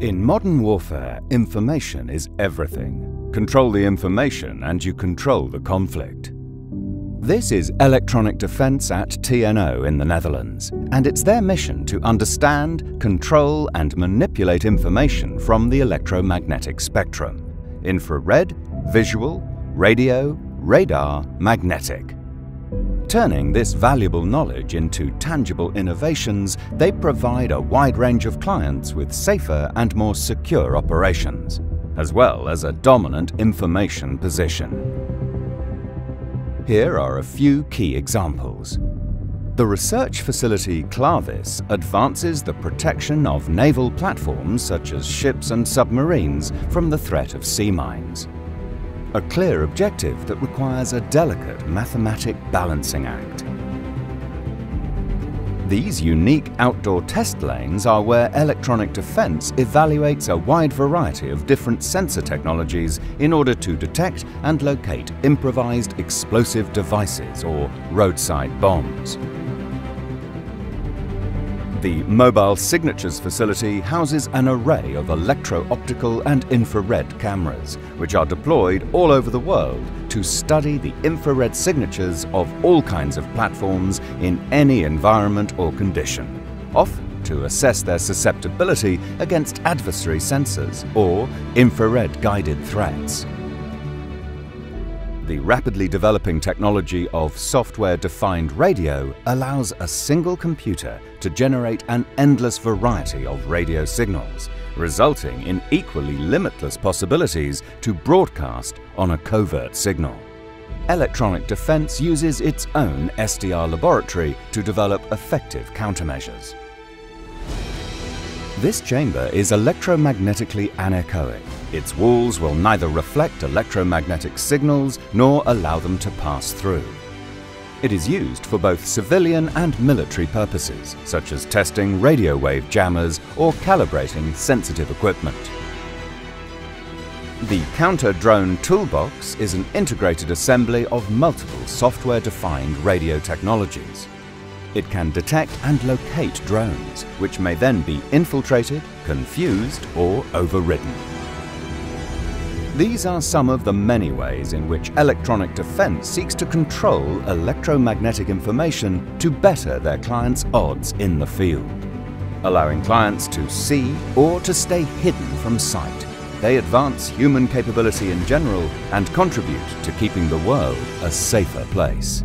In modern warfare, information is everything. Control the information and you control the conflict. This is electronic defense at TNO in the Netherlands, and it's their mission to understand, control and manipulate information from the electromagnetic spectrum. Infrared, visual, radio, radar, magnetic. Turning this valuable knowledge into tangible innovations, they provide a wide range of clients with safer and more secure operations, as well as a dominant information position. Here are a few key examples. The research facility Clavis advances the protection of naval platforms such as ships and submarines from the threat of sea mines. A clear objective that requires a delicate mathematic balancing act. These unique outdoor test lanes are where electronic defense evaluates a wide variety of different sensor technologies in order to detect and locate improvised explosive devices or roadside bombs. The Mobile Signatures facility houses an array of electro-optical and infrared cameras, which are deployed all over the world to study the infrared signatures of all kinds of platforms in any environment or condition, often to assess their susceptibility against adversary sensors or infrared-guided threats. The rapidly developing technology of software-defined radio allows a single computer to generate an endless variety of radio signals, resulting in equally limitless possibilities to broadcast on a covert signal. Electronic Defense uses its own SDR laboratory to develop effective countermeasures. This chamber is electromagnetically anechoic. Its walls will neither reflect electromagnetic signals nor allow them to pass through. It is used for both civilian and military purposes, such as testing radio wave jammers or calibrating sensitive equipment. The counter-drone toolbox is an integrated assembly of multiple software-defined radio technologies. It can detect and locate drones, which may then be infiltrated, confused or overridden. These are some of the many ways in which electronic defense seeks to control electromagnetic information to better their clients' odds in the field. Allowing clients to see or to stay hidden from sight, they advance human capability in general and contribute to keeping the world a safer place.